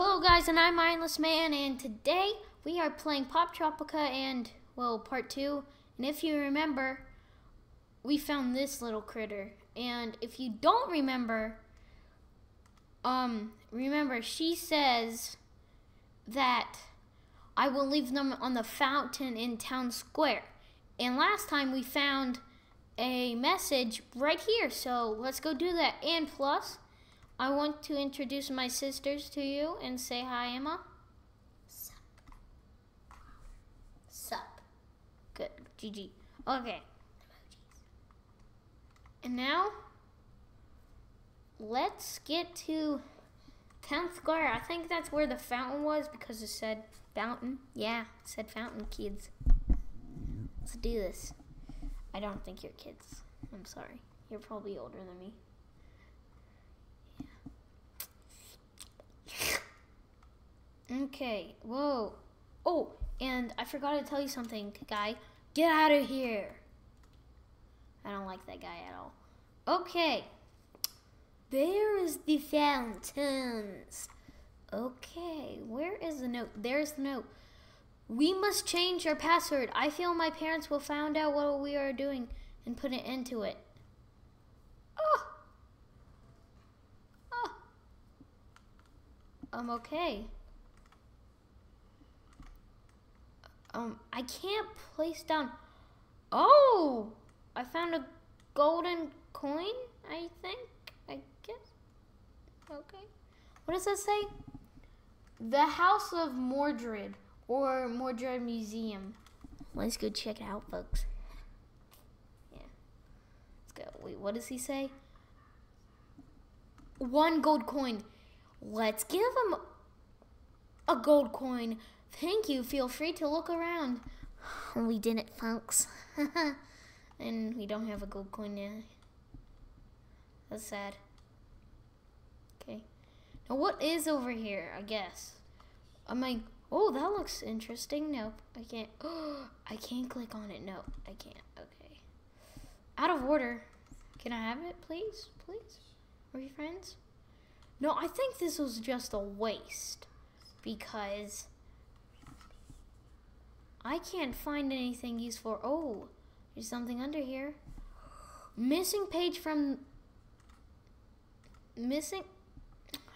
Hello guys, and I'm Mindless Man, and today we are playing Poptropica and, well, part two. And if you remember, we found this little critter. And if you don't remember, um, remember, she says that I will leave them on the fountain in town square. And last time we found a message right here, so let's go do that. And plus, I want to introduce my sisters to you and say hi, Emma. Sup. Sup. Good, GG. Okay. And now, let's get to Town Square. I think that's where the fountain was because it said fountain. Yeah, it said fountain, kids. Let's do this. I don't think you're kids. I'm sorry. You're probably older than me. Okay, whoa. Oh, and I forgot to tell you something, guy. Get out of here. I don't like that guy at all. Okay. There is the fountains. Okay, where is the note? There's the note. We must change our password. I feel my parents will find out what we are doing and put an end to it. Oh. Oh. I'm okay. Um, I can't place down. Oh, I found a golden coin. I think. I guess. Okay. What does that say? The House of Mordred or Mordred Museum. Let's go check it out, folks. Yeah. Let's go. Wait, what does he say? One gold coin. Let's give him a gold coin. Thank you. Feel free to look around. We did it, folks. and we don't have a gold coin now. That's sad. Okay. Now what is over here, I guess? I'm like, oh, that looks interesting. Nope, I can't. I can't click on it. No, I can't. Okay. Out of order. Can I have it, please? Please? Are we friends? No, I think this was just a waste. Because I can't find anything useful. Oh, there's something under here. Missing page from... Missing...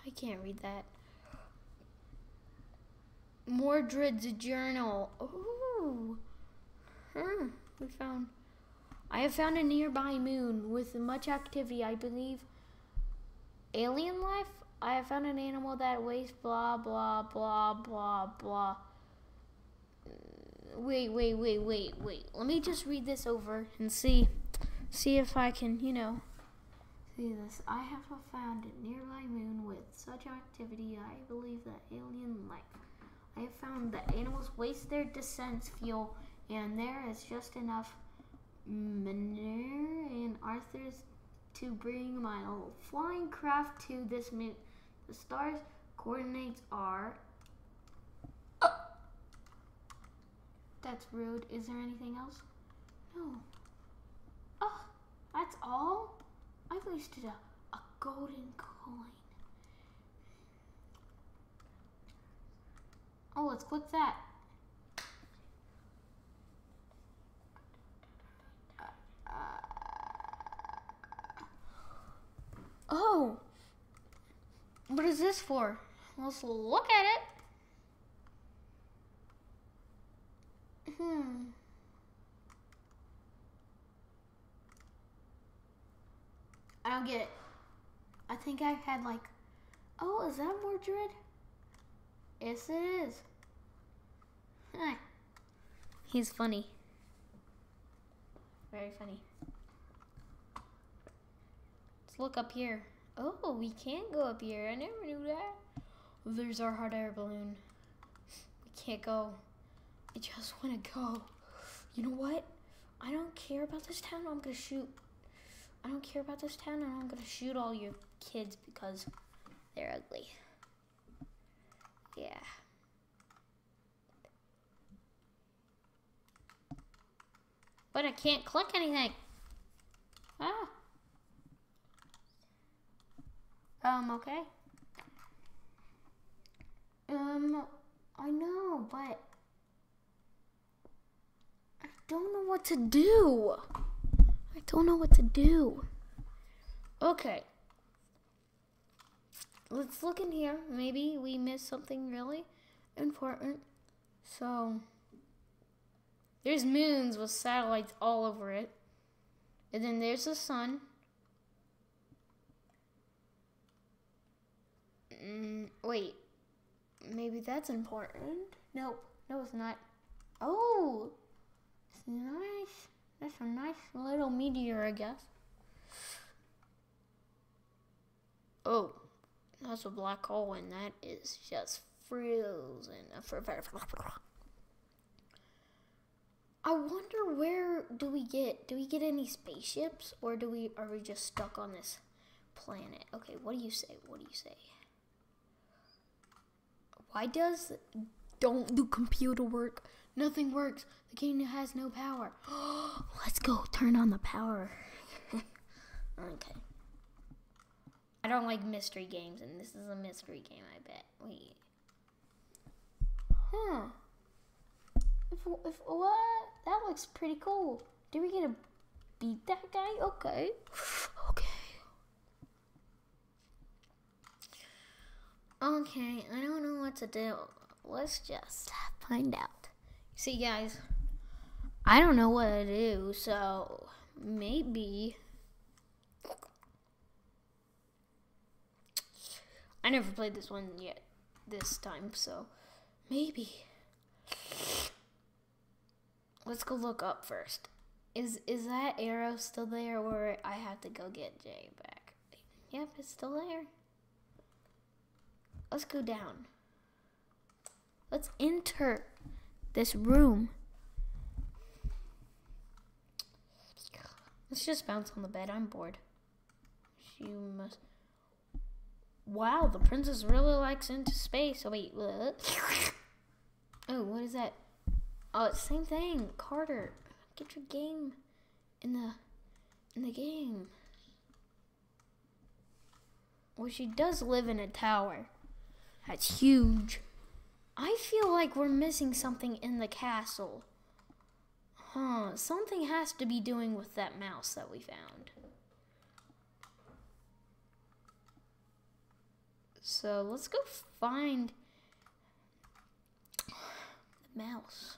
I can't read that. Mordred's journal. Ooh. Huh. We found... I have found a nearby moon with much activity, I believe. Alien life? I have found an animal that weighs blah, blah, blah, blah, blah. Wait, wait, wait, wait, wait. Let me just read this over and see, see if I can, you know, see this. I have found a nearby moon with such activity. I believe that alien life. I have found that animals waste their descent fuel, and there is just enough manure and Arturus to bring my flying craft to this moon. The star's coordinates are That's rude. Is there anything else? No. Oh, that's all? I've wasted a, a golden coin. Oh, let's click that. Oh, what is this for? Let's look at it. Hmm. I don't get. I think I had like, oh, is that Mordred? Yes, it is. Hi. He's funny. Very funny. Let's look up here. Oh, we can't go up here. I never knew that. There's our hot air balloon. We can't go. I just want to go. You know what? I don't care about this town. I'm going to shoot. I don't care about this town, and I'm to shoot all your kids because they're ugly. Yeah. But I can't click anything. Ah. Um, okay. Um, I know, but I don't know what to do. I don't know what to do. Okay. Let's look in here. Maybe we missed something really important. So, there's moons with satellites all over it. And then there's the sun. Mm, wait. Maybe that's important. Nope. No, it's not. Oh! It's nice. That's a nice little meteor, I guess. Oh, that's a black hole, and that is just frozen. I wonder where do we get? Do we get any spaceships, or do we are we just stuck on this planet? Okay, what do you say? What do you say? Why does don't do computer work? Nothing works. The kingdom has no power. Let's go turn on the power. okay. I don't like mystery games, and this is a mystery game, I bet. Wait. Huh. If, if what? That looks pretty cool. Do we get to beat that guy? Okay. Okay. Okay, I don't know what to do. Let's just find out. See, guys, I don't know what to do, so maybe. I never played this one yet this time, so maybe. Let's go look up first. Is is that arrow still there or I have to go get Jay back? Yep, it's still there. Let's go down. Let's enter this room. Let's just bounce on the bed. I'm bored. She must. Wow, the princess really likes into space. Oh, wait? Oh, what is that? Oh, it's the same thing. Carter, get your game in the in the game. Well, she does live in a tower. That's huge. I feel like we're missing something in the castle. Huh, something has to be doing with that mouse that we found. So let's go find the mouse.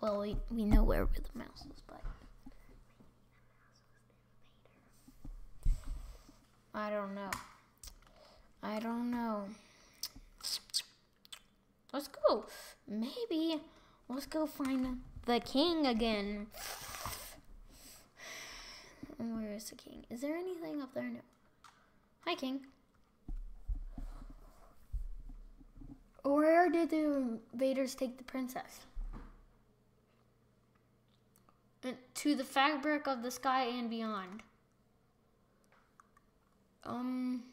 Well, we, we know where the mouse is, but. I don't know. I don't know. Let's go. Maybe let's go find the king again. Where is the king? Is there anything up there? No. Hi, king. Where did the invaders take the princess? To the fabric of the sky and beyond. Um,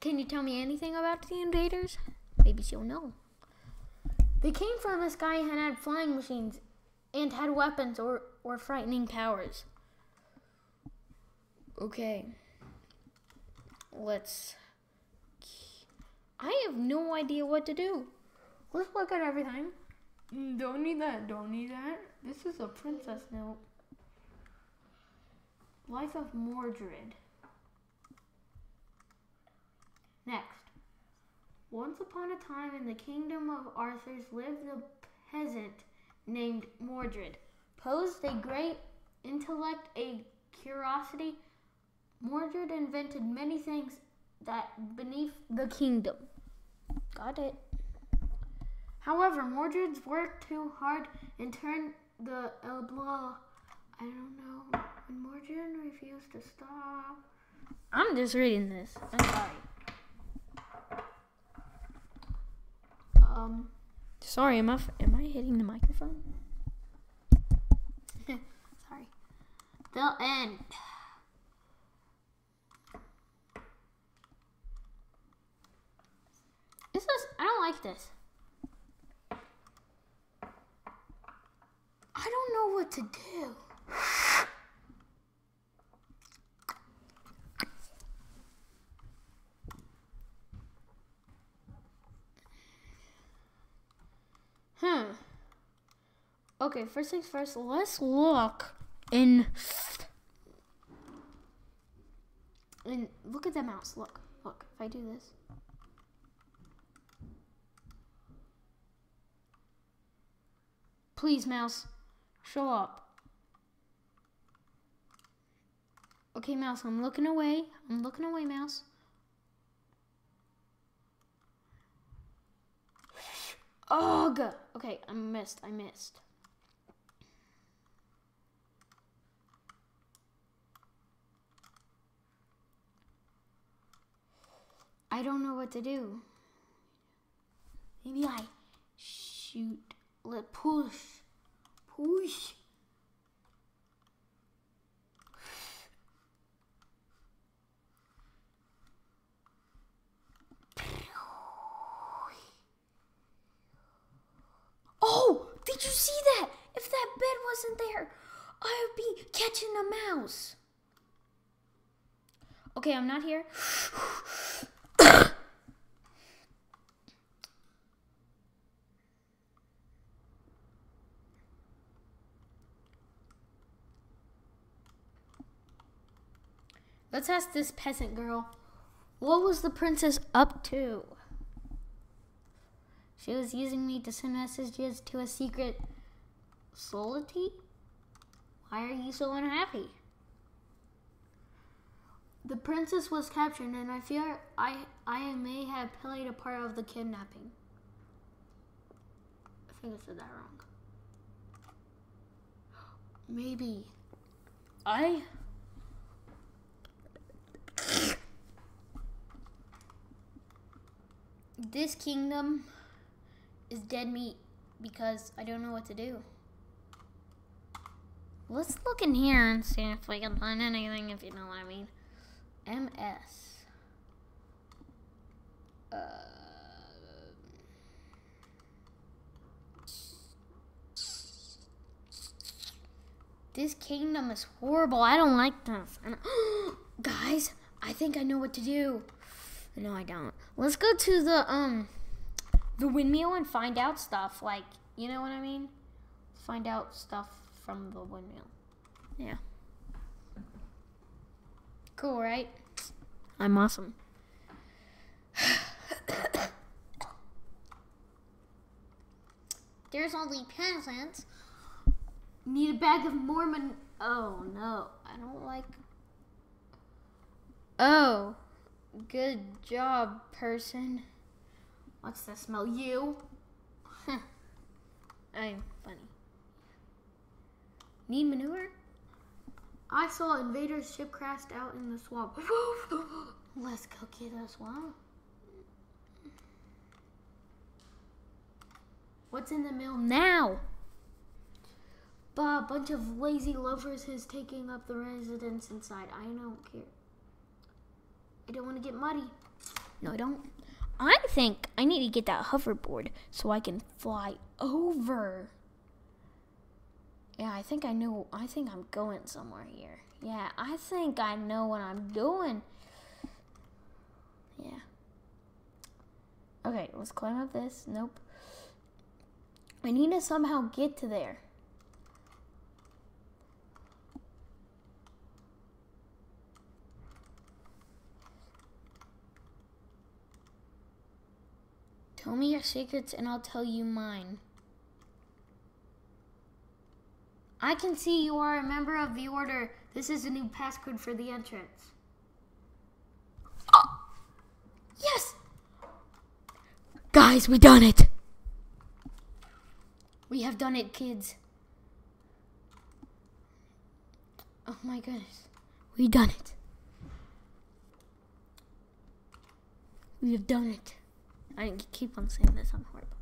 can you tell me anything about the invaders? Maybe she'll know. They came from the sky and had flying machines and had weapons or, or frightening powers. Okay. Let's. I have no idea what to do. Let's look at everything. Mm, don't need that. Don't need that. This is a princess note. Life of Mordred. Next. Once upon a time in the kingdom of Arturus lived a peasant named Mordred. Posed a great intellect, a curiosity, Mordred invented many things that beneath the kingdom. Got it. However, Mordred's worked too hard and turned the El Blah. I don't know. Mordred refused to stop. I'm just reading this. I'm sorry. Um, sorry, am I am I hitting the microphone? sorry. The end. This is I don't like this. I don't know what to do. Hmm. Okay, first things first, let's look in. And look at the mouse. Look, look. If I do this. Please, mouse, show up. Okay, mouse, I'm looking away. I'm looking away, mouse. Ugh. Okay, I missed. I missed. I don't know what to do. Maybe I shoot. Let push. Push. Oh, did you see that? If that bed wasn't there, I would be catching a mouse. Okay, I'm not here. Let's ask this peasant girl. What was the princess up to? She was using me to send messages to a secret solity? Why are you so unhappy? The princess was captured and I fear I I may have played a part of the kidnapping. I think I said that wrong. Maybe. I this kingdom is dead meat because I don't know what to do. Let's look in here and see if we can find anything, if you know what I mean. MS. Uh, this kingdom is horrible. I don't like this. And, guys, I think I know what to do. No, I don't. Let's go to the um the windmill and find out stuff. Like, you know what I mean? Find out stuff from the windmill. Yeah. Cool, right? I'm awesome. There's only peasants. Need a bag of Mormon. Oh no, I don't like. Oh, good job, person. What's that smell? You? I'm funny. Need manure? I saw invaders ship crashed out in the swamp. Let's go get a swamp. What's in the mill now? But a bunch of lazy loafers is taking up the residence inside. I don't care. I don't want to get muddy. No, I don't. I think I need to get that hoverboard so I can fly over. Yeah, I think I know. I think I'm going somewhere here. Yeah, I think I know what I'm doing. Yeah. Okay, let's climb up this. Nope. I need to somehow get to there. Tell me your secrets and I'll tell you mine. I can see you are a member of the Order. This is a new passcode for the entrance. Oh! Yes! Guys, we done it! We have done it, kids. Oh my goodness. We done it. We have done it. I keep on saying this, I'm horrible.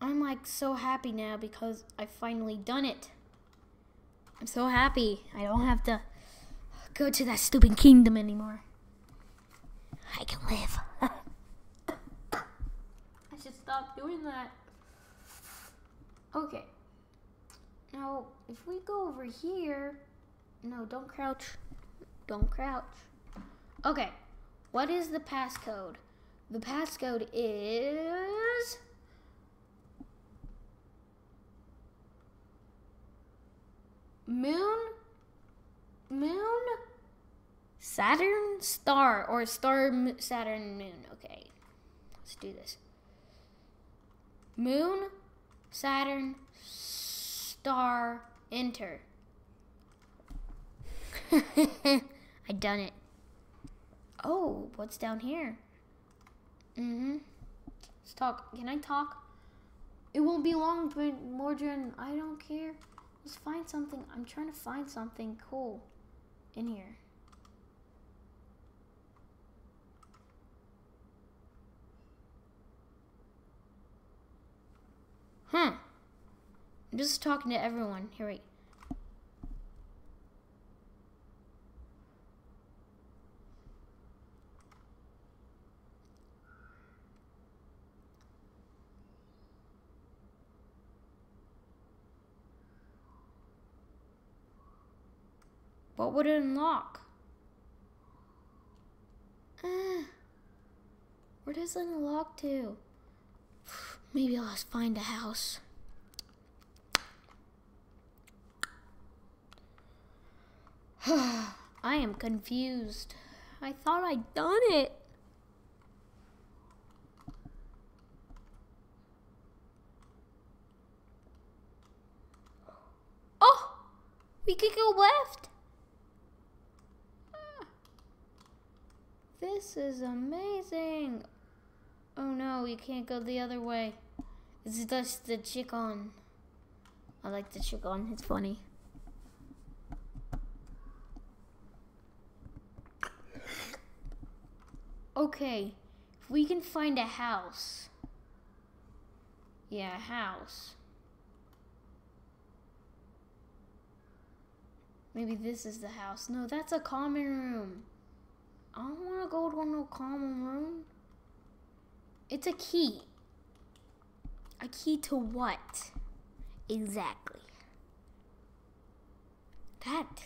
I'm like so happy now because I finally done it. I'm so happy. I don't have to go to that stupid kingdom anymore. I can live. I should stop doing that. Okay. Now, if we go over here, no, don't crouch. Don't crouch. Okay. What is the passcode? The passcode is Moon Moon Saturn Star or Star Saturn Moon. Okay. Let's do this. Moon Saturn Star Enter. I done it. Oh, what's down here? Mm-hmm. Let's talk. Can I talk? It won't be long, but Mordrin, I don't care. Let's find something. I'm trying to find something cool in here. Huh. I'm just talking to everyone. Here, wait. What would it unlock? Uh, where does it unlock to? Maybe I'll just find a house. I am confused. I thought I'd done it. Oh, we could go left. This is amazing. Oh no, you can't go the other way. It's just the chicken. I like the chicken. It's funny. Okay, if we can find a house. Yeah, a house. Maybe this is the house. No, that's a common room. I don't want to go to no common room. It's a key. A key to what? Exactly. That.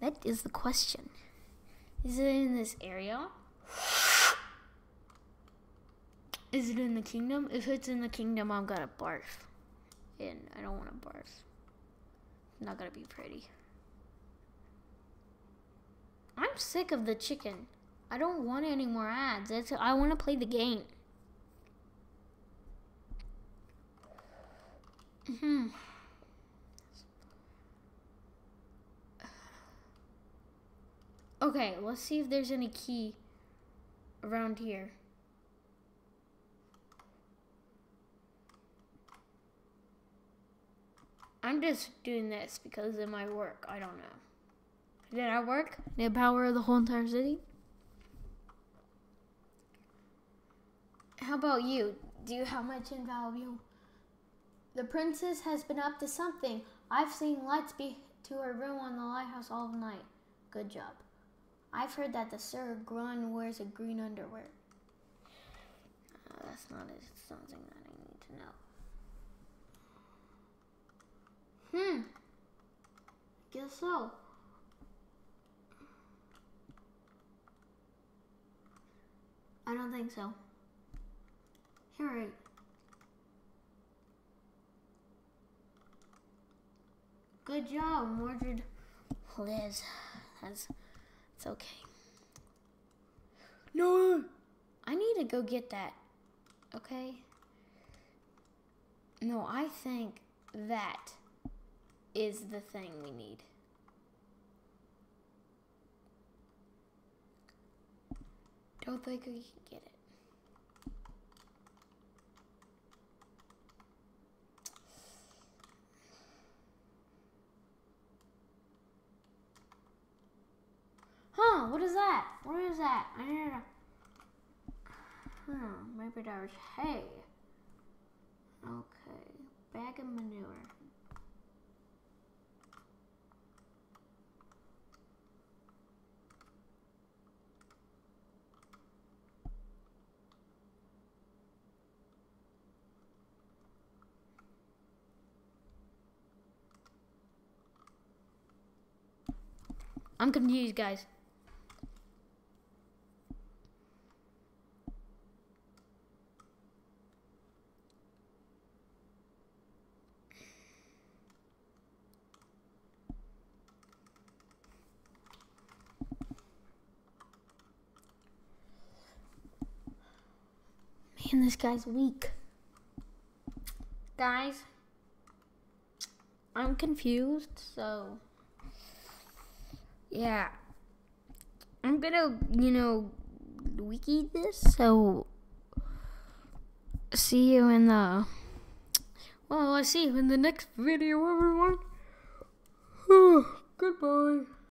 That is the question. Is it in this area? Is it in the kingdom? If it's in the kingdom, I'm gonna barf. And I don't want to barf. Not gonna be pretty. I'm sick of the chicken. I don't want any more ads. It's, I want to play the game. Hmm. Okay, let's see if there's any key around here. I'm just doing this because it might work. I don't know. Did that work? Did it power of the whole entire city? How about you? Do you have much in value? The princess has been up to something. I've seen lights be to her room on the lighthouse all night. Good job. I've heard that the Sir Grun wears a green underwear. Uh, that's not it. Something that I need to know. Hmm. Guess so. I don't think so. Here, right. Good job, Mordred. Liz, that's it's okay. No, I need to go get that. Okay. No, I think that is the thing we need. Don't think we can get it. Huh, what is that? What is that? I need to... Hmm, maybe there's hay. Okay, bag of manure. I'm confused, guys. Man, this guy's weak. Guys, I'm confused, so yeah. I'm gonna, you know, wiki this, so see you in the well, I see you in the next video, everyone. Goodbye.